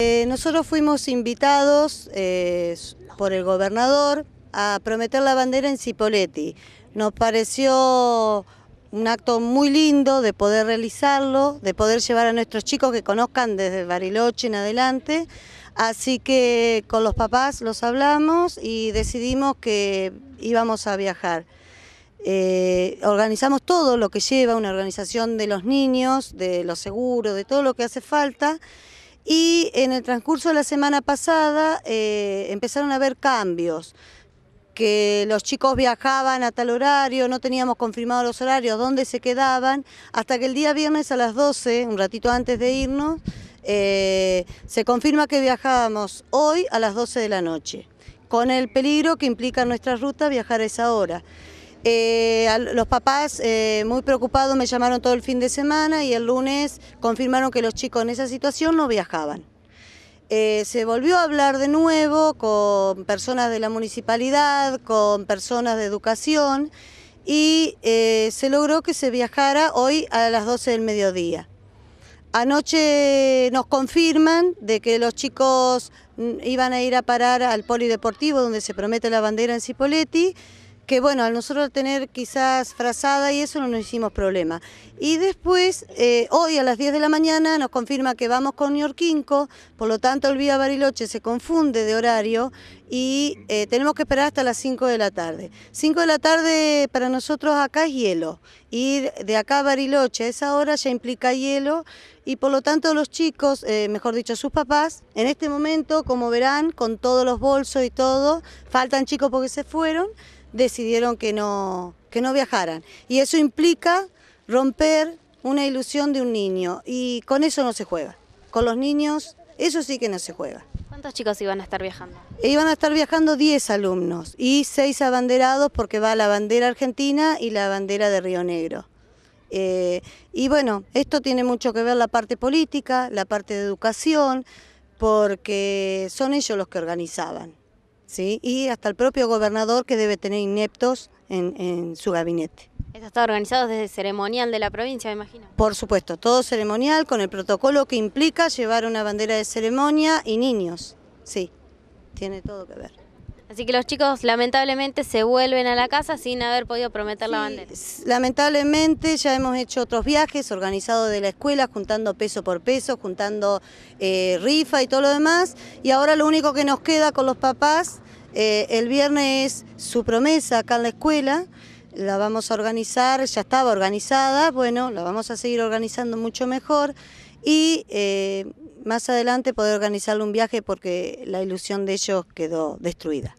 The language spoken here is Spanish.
Eh, nosotros fuimos invitados eh, por el gobernador a prometer la bandera en Cipolletti. Nos pareció un acto muy lindo de poder realizarlo, de poder llevar a nuestros chicos que conozcan desde Bariloche en adelante. Así que con los papás los hablamos y decidimos que íbamos a viajar. Eh, organizamos todo lo que lleva una organización de los niños, de los seguros, de todo lo que hace falta y en el transcurso de la semana pasada eh, empezaron a haber cambios, que los chicos viajaban a tal horario, no teníamos confirmados los horarios, dónde se quedaban, hasta que el día viernes a las 12, un ratito antes de irnos, eh, se confirma que viajábamos hoy a las 12 de la noche, con el peligro que implica nuestra ruta viajar a esa hora. Eh, los papás eh, muy preocupados me llamaron todo el fin de semana y el lunes confirmaron que los chicos en esa situación no viajaban. Eh, se volvió a hablar de nuevo con personas de la municipalidad, con personas de educación y se logró que se viajara hoy a las 12 del mediodía. Anoche nos confirman de que los chicos mm, iban a ir a parar al polideportivo donde se promete la bandera en Cipolletti que bueno, al nosotros tener quizás frazada y eso no nos hicimos problema. Y después, eh, hoy a las 10 de la mañana nos confirma que vamos con Ñorquinco, por lo tanto el Vía Bariloche se confunde de horario y eh, tenemos que esperar hasta las 5 de la tarde. 5 de la tarde para nosotros acá es hielo, ir de acá a Bariloche a esa hora ya implica hielo y por lo tanto los chicos, eh, mejor dicho sus papás, en este momento, como verán, con todos los bolsos y todo, faltan chicos porque se fueron, decidieron que no, que no viajaran. Y eso implica romper una ilusión de un niño y con eso no se juega. Con los niños, eso sí que no se juega. ¿Cuántos chicos iban a estar viajando? Iban a estar viajando 10 alumnos y 6 abanderados porque va la bandera argentina y la bandera de Río Negro. Eh, y bueno, esto tiene mucho que ver la parte política, la parte de educación, porque son ellos los que organizaban. ¿Sí? y hasta el propio gobernador que debe tener ineptos en, su gabinete. Esto está organizado desde ceremonial de la provincia, me imagino. Por supuesto, todo ceremonial con el protocolo que implica llevar una bandera de ceremonia y niños. Sí, tiene todo que ver. Así que los chicos lamentablemente se vuelven a la casa sin haber podido prometer la bandera. Lamentablemente ya hemos hecho otros viajes organizados de la escuela, juntando peso por peso, juntando eh, rifa y todo lo demás. Y ahora lo único que nos queda con los papás, eh, el viernes es su promesa acá en la escuela. La vamos a organizar, ya estaba organizada, bueno, la vamos a seguir organizando mucho mejor. Y eh, más adelante poder organizarle un viaje porque la ilusión de ellos quedó destruida.